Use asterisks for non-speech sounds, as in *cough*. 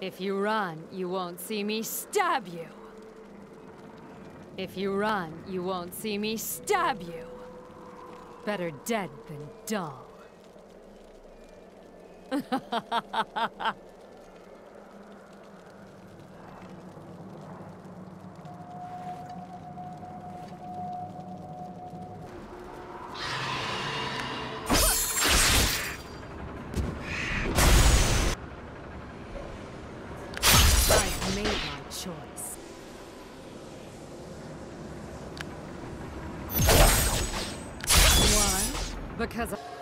If you run, you won't see me stab you. If you run, you won't see me stab you. Better dead than dull. *laughs* I've made my choice. Why? Because I